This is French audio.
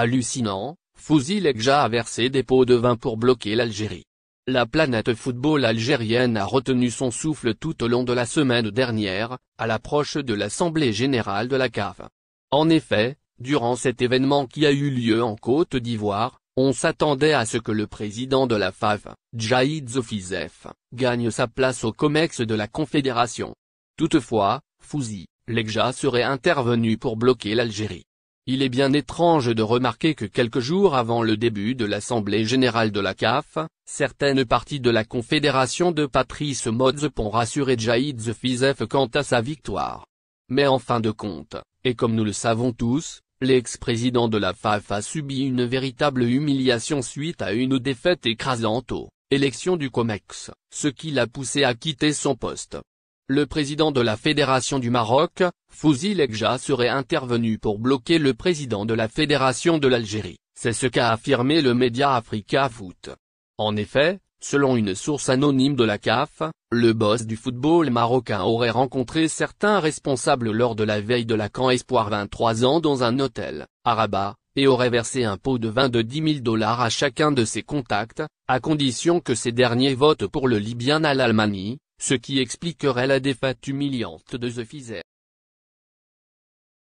Hallucinant, Fouzi Lekja a versé des pots de vin pour bloquer l'Algérie. La planète football algérienne a retenu son souffle tout au long de la semaine dernière, à l'approche de l'Assemblée Générale de la CAF. En effet, durant cet événement qui a eu lieu en Côte d'Ivoire, on s'attendait à ce que le président de la FAF, Jaïd Zofizef, gagne sa place au COMEX de la Confédération. Toutefois, Fouzi, l'EGJA serait intervenu pour bloquer l'Algérie. Il est bien étrange de remarquer que quelques jours avant le début de l'Assemblée Générale de la CAF, certaines parties de la Confédération de Patrice Mods ont rassuré Jaïd Zofizef quant à sa victoire. Mais en fin de compte, et comme nous le savons tous, L'ex-président de la FAF a subi une véritable humiliation suite à une défaite écrasante aux élections du COMEX, ce qui l'a poussé à quitter son poste. Le président de la Fédération du Maroc, Fouzi Lekja serait intervenu pour bloquer le président de la Fédération de l'Algérie, c'est ce qu'a affirmé le média Africa Foot. En effet, Selon une source anonyme de la CAF, le boss du football marocain aurait rencontré certains responsables lors de la veille de la Camp Espoir 23 ans dans un hôtel, à Rabat, et aurait versé un pot de vin de 10 000 dollars à chacun de ses contacts, à condition que ces derniers votent pour le Libyen Al-Almani, ce qui expliquerait la défaite humiliante de The